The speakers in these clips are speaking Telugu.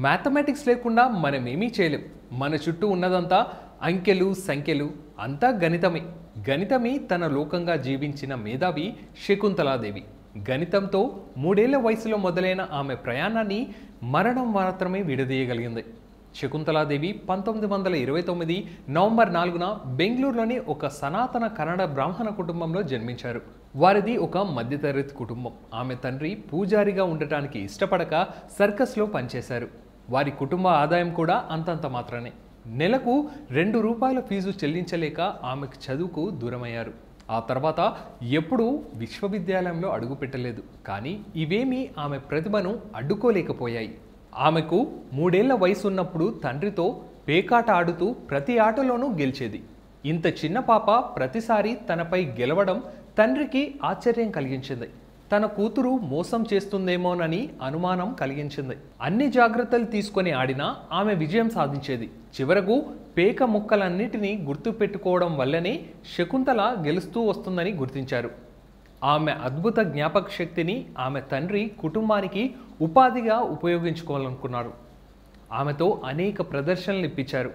మ్యాథమెటిక్స్ లేకుండా మనం ఏమీ చేయలేం. మన చుట్టూ ఉన్నదంతా అంకెలు సంఖ్యలు అంతా గణితమే. గణితమే తన లోకంగా జీవించిన మేధావి శకుంతలాదేవి. గణితంతో మూడేళ్ళ వయసులో మొదలైన ఆమె ప్రయాణాన్ని మరణం మాత్రమే విడదీయగలిగింది. శకుంతలాదేవి పంతొమ్మిది వందల ఇరవై తొమ్మిది నవంబర్ నాలుగున బెంగళూరులోని ఒక సనాతన కన్నడ బ్రాహ్మణ కుటుంబంలో జన్మించారు. వారిది ఒక మధ్యతరగతి కుటుంబం. ఆమె తండ్రి పూజారిగా ఉండటానికి ఇష్టపడక సర్కస్లో పనిచేశారు. వారి కుటుంబ ఆదాయం కూడా అంతంత మాత్రమే. నెలకు రెండు రూపాయల ఫీజు చెల్లించలేక ఆమెకు చదువుకు దూరమయ్యారు. ఆ తర్వాత ఎప్పుడూ విశ్వవిద్యాలయంలో అడుగుపెట్టలేదు కానీ ఇవేమీ ఆమె ప్రతిభను అడ్డుకోలేకపోయాయి. ఆమెకు మూడేళ్ళ వయసు ఉన్నప్పుడు తండ్రితో పేకాట ఆడుతూ ప్రతి ఆటలోనూ గెలిచేది. ఇంత చిన్న పాప ప్రతిసారి తనపై గెలవడం తండ్రికి ఆశ్చర్యం కలిగించింది. తన కూతురు మోసం చేస్తుందేమోనని అనుమానం కలిగించింది. అన్ని జాగ్రత్తలు తీసుకొని ఆడినా ఆమె విజయం సాధించేది. చివరకు పేక ముక్కలన్నిటినీ గుర్తుపెట్టుకోవడం వల్లనే శకుంతల గెలుస్తూ వస్తుందని గుర్తించారు. ఆమె అద్భుత జ్ఞాపక శక్తిని ఆమె తండ్రి కుటుంబానికి ఉపాధిగా ఉపయోగించుకోవాలనుకున్నారు. ఆమెతో అనేక ప్రదర్శనలు ఇప్పించారు.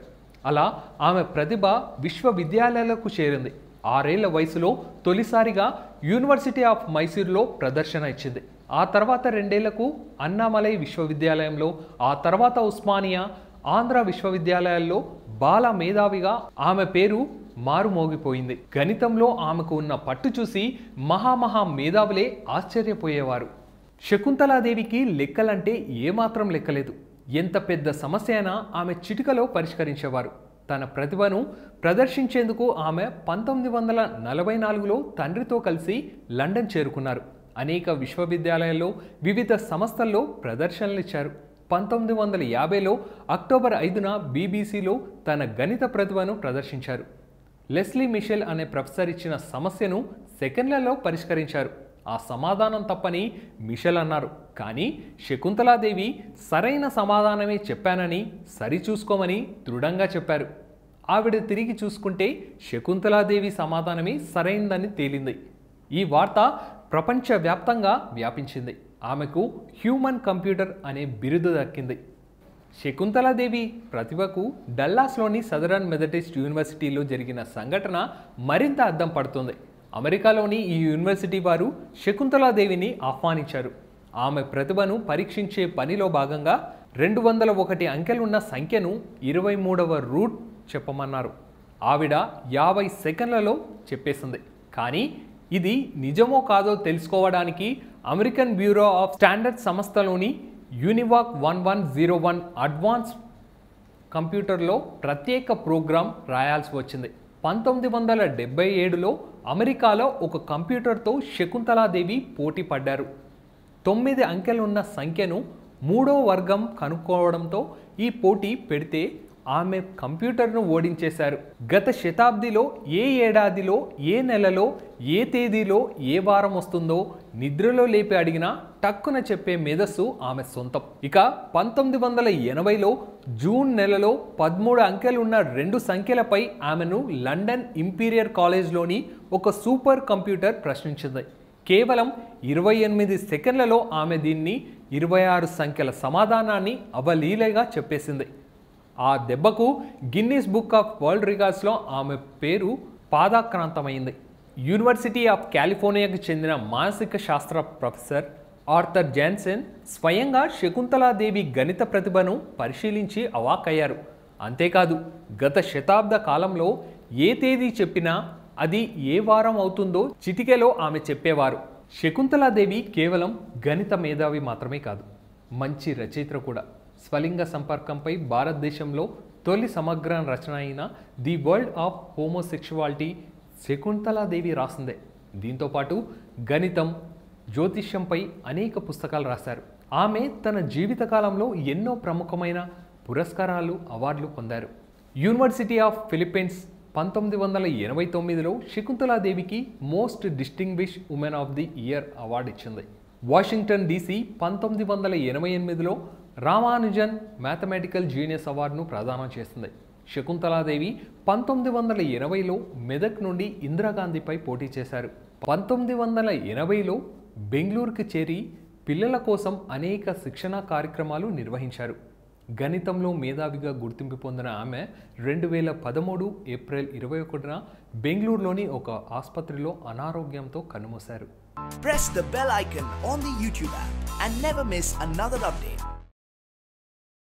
అలా ఆమె ప్రతిభ విశ్వవిద్యాలయాలకు చేరింది. ఆరేళ్ళ వయసులో తొలిసారిగా యూనివర్సిటీ ఆఫ్ మైసూర్లో ప్రదర్శన ఇచ్చింది. ఆ తర్వాత రెండేళ్ళకు అన్నామలై విశ్వవిద్యాలయంలో ఆ తర్వాత ఉస్మానియా ఆంధ్ర విశ్వవిద్యాలయాల్లో బాల మేధావిగా ఆమె పేరు మారుమోగిపోయింది. గణితంలో ఆమెకు ఉన్న పట్టు చూసి మహామహా మేధావులే ఆశ్చర్యపోయేవారు. శకుంతలాదేవికి లెక్కలంటే ఏమాత్రం లెక్కలేదు. ఎంత పెద్ద సమస్య అయినా ఆమె చిటికలో పరిష్కరించేవారు. తన ప్రతిభను ప్రదర్శించేందుకు ఆమె పంతొమ్మిది వందల నలభై నాలుగులో తండ్రితో కలిసి లండన్ చేరుకున్నారు. అనేక విశ్వవిద్యాలయాల్లో వివిధ సంస్థల్లో ప్రదర్శనలు ఇచ్చారు. పంతొమ్మిది వందల యాభైలో అక్టోబర్ ఐదున బీబీసీలో తన గణిత ప్రతిభను ప్రదర్శించారు. లెస్లీ మిషెల్ అనే ప్రొఫెసర్ ఇచ్చిన సమస్యను సెకండ్లలో పరిష్కరించారు. ఆ సమాధానం తప్పని మిషెల్ అన్నారు. కానీ శకుంతలాదేవి సరైన సమాధానమే చెప్పానని సరిచూసుకోమని దృఢంగా చెప్పారు. ఆవిడ తిరిగి చూసుకుంటే శకుంతలాదేవి సమాధానమే సరైందని తేలింది. ఈ వార్త ప్రపంచవ్యాప్తంగా వ్యాపించింది. ఆమెకు హ్యూమన్ కంప్యూటర్ అనే బిరుదు దక్కింది. శకుంతలాదేవి ప్రతిభకు డల్లాస్లోని సదరన్ మెథడిస్ట్ యూనివర్సిటీలో జరిగిన సంఘటన మరింత అద్దం పడుతుంది. అమెరికాలోని ఈ యూనివర్సిటీ వారు శకుంతలాదేవిని ఆహ్వానించారు. ఆమె ప్రతిభను పరీక్షించే పనిలో భాగంగా రెండు వందల ఒకటి అంకెలున్న సంఖ్యను ఇరవై మూడవ రూట్ చెప్పమన్నారు. ఆవిడ యాభై సెకండ్లలో చెప్పేసింది. కానీ ఇది నిజమో కాదో తెలుసుకోవడానికి అమెరికన్ బ్యూరో ఆఫ్ స్టాండర్డ్ సంస్థలోని Univac one one zero one advance కంప్యూటర్లో ప్రత్యేక ప్రోగ్రాం రాయాల్సి వచ్చింది. పంతొమ్మిది వందల డెబ్బై ఏడులో అమెరికాలో ఒక కంప్యూటర్తో శకుంతలాదేవి పోటీ పడ్డారు. తొమ్మిది అంకెలున్న సంఖ్యను మూడో వర్గం కనుక్కోవడంతో ఈ పోటీ పెడితే ఆమె కంప్యూటర్ను ఓడించేశారు. గత శతాబ్దిలో ఏ ఏడాదిలో ఏ నెలలో ఏ తేదీలో ఏ వారం వస్తుందో నిద్రలో లేపి అడిగినా టక్కున చెప్పే మేధస్సు ఆమె సొంతం. ఇక పంతొమ్మిది వందల ఎనభైలో జూన్ నెలలో పదమూడు అంకెలున్న రెండు సంఖ్యలపై ఆమెను లండన్ ఇంపీరియర్ కాలేజ్లోని ఒక సూపర్ కంప్యూటర్ ప్రశ్నించింది. కేవలం ఇరవై ఎనిమిది సెకండ్లలో ఆమె దీన్ని ఇరవై ఆరు సంఖ్యల సమాధానాన్ని అవలీలగా చెప్పేసింది. ఆ దెబ్బకు గిన్నీస్ బుక్ ఆఫ్ వరల్డ్ రికార్డ్స్లో ఆమె పేరు పాదాక్రాంతమైంది. యూనివర్సిటీ ఆఫ్ కాలిఫోర్నియాకు చెందిన మానసిక శాస్త్ర ప్రొఫెసర్ ఆర్థర్ జాన్సన్ స్వయంగా శకుంతలాదేవి గణిత ప్రతిభను పరిశీలించి అవాక్కయ్యారు. అంతేకాదు గత శతాబ్ద కాలంలో ఏ తేదీ చెప్పినా అది ఏ వారం అవుతుందో చిటికెలో ఆమె చెప్పేవారు. శకుంతలాదేవి కేవలం గణిత మేధావి మాత్రమే కాదు మంచి రచయిత కూడా. స్వలింగ సంపర్కంపై భారతదేశంలో తొలి సమగ్ర రచన అయిన the world of homosexuality Shakuntala Devi రాసిందే. దీంతోపాటు గణితం జ్యోతిష్యంపై అనేక పుస్తకాలు రాశారు. ఆమె తన జీవితకాలంలో ఎన్నో ప్రముఖమైన పురస్కారాలు అవార్డులు పొందారు. యూనివర్సిటీ ఆఫ్ ఫిలిప్పీన్స్ పంతొమ్మిది వందల ఎనభై తొమ్మిదిలో శకుంతలాదేవికి most distinguish woman of the year award ఇచ్చింది. వాషింగ్టన్ డీసీ పంతొమ్మిది వందల ఎనభై ఎనిమిదిలో రామానుజన్ మ్యాథమెటికల్ జీనియస్ అవార్డును ప్రదానం చేసింది. శకుంతలాదేవి పంతొమ్మిది వందల ఇరవైలో మెదక్ నుండి ఇందిరాగాంధీపై పోటీ చేశారు. పంతొమ్మిది వందల ఎనభైలో బెంగళూరుకు చేరి పిల్లల కోసం అనేక శిక్షణా కార్యక్రమాలు నిర్వహించారు. గణితంలో మేధావిగా గుర్తింపు పొందిన ఆమె రెండు వేల పదమూడు ఏప్రిల్ ఇరవై ఒకటిన బెంగళూరులోని ఒక ఆసుపత్రిలో అనారోగ్యంతో కన్నుమూశారు. Press the bell icon on the YouTube app and never miss another update.